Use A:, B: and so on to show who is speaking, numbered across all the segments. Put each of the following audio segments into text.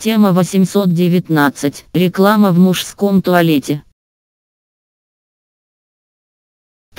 A: Тема 819. Реклама в мужском туалете.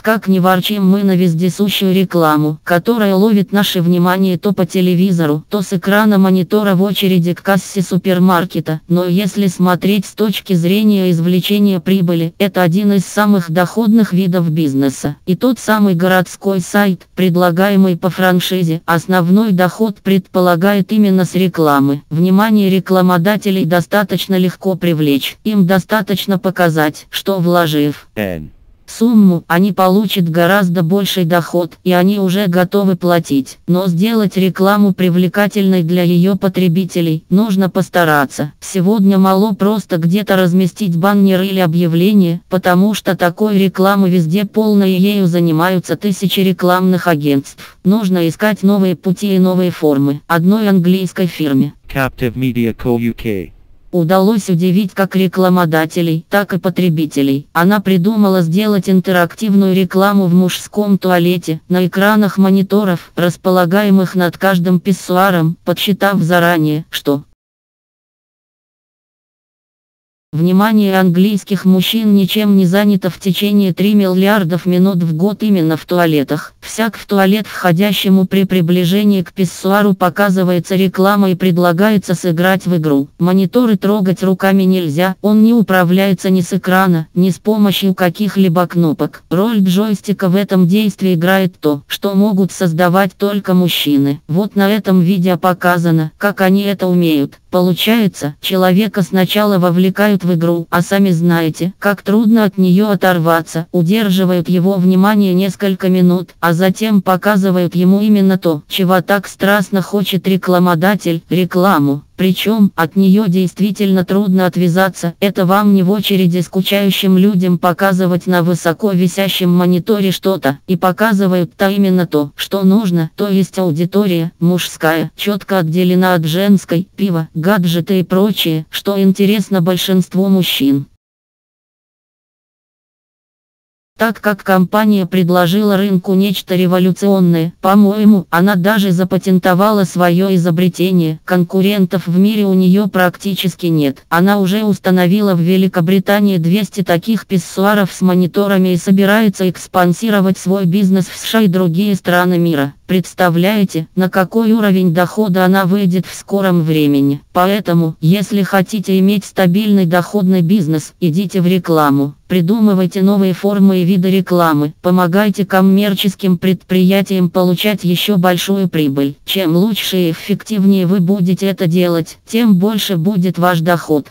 A: Как не ворчим мы на вездесущую рекламу, которая ловит наше внимание то по телевизору, то с экрана монитора в очереди к кассе супермаркета, но если смотреть с точки зрения извлечения прибыли, это один из самых доходных видов бизнеса. И тот самый городской сайт, предлагаемый по франшизе, основной доход предполагает именно с рекламы. Внимание рекламодателей достаточно легко привлечь, им достаточно показать, что вложив.
B: N
A: сумму, они получат гораздо больший доход, и они уже готовы платить. Но сделать рекламу привлекательной для ее потребителей нужно постараться. Сегодня мало просто где-то разместить баннер или объявление, потому что такой рекламы везде полно и ею занимаются тысячи рекламных агентств. Нужно искать новые пути и новые формы. Одной английской фирме.
B: Captive Media Co. UK
A: Удалось удивить как рекламодателей, так и потребителей. Она придумала сделать интерактивную рекламу в мужском туалете, на экранах мониторов, располагаемых над каждым писсуаром, подсчитав заранее, что Внимание английских мужчин ничем не занято в течение 3 миллиардов минут в год именно в туалетах. Всяк в туалет входящему при приближении к писсуару показывается реклама и предлагается сыграть в игру. Мониторы трогать руками нельзя, он не управляется ни с экрана, ни с помощью каких-либо кнопок. Роль джойстика в этом действии играет то, что могут создавать только мужчины. Вот на этом видео показано, как они это умеют. Получается, человека сначала вовлекают в игру, а сами знаете, как трудно от нее оторваться, удерживают его внимание несколько минут, а затем показывают ему именно то, чего так страстно хочет рекламодатель, рекламу. Причем, от нее действительно трудно отвязаться, это вам не в очереди скучающим людям показывать на высоко висящем мониторе что-то, и показывают-то именно то, что нужно, то есть аудитория, мужская, четко отделена от женской, пиво, гаджеты и прочее, что интересно большинству мужчин. Так как компания предложила рынку нечто революционное, по-моему, она даже запатентовала свое изобретение. Конкурентов в мире у нее практически нет. Она уже установила в Великобритании 200 таких писсуаров с мониторами и собирается экспансировать свой бизнес в США и другие страны мира. Представляете, на какой уровень дохода она выйдет в скором времени. Поэтому, если хотите иметь стабильный доходный бизнес, идите в рекламу. Придумывайте новые формы и виды рекламы. Помогайте коммерческим предприятиям получать еще большую прибыль. Чем лучше и эффективнее вы будете это делать, тем больше будет ваш доход.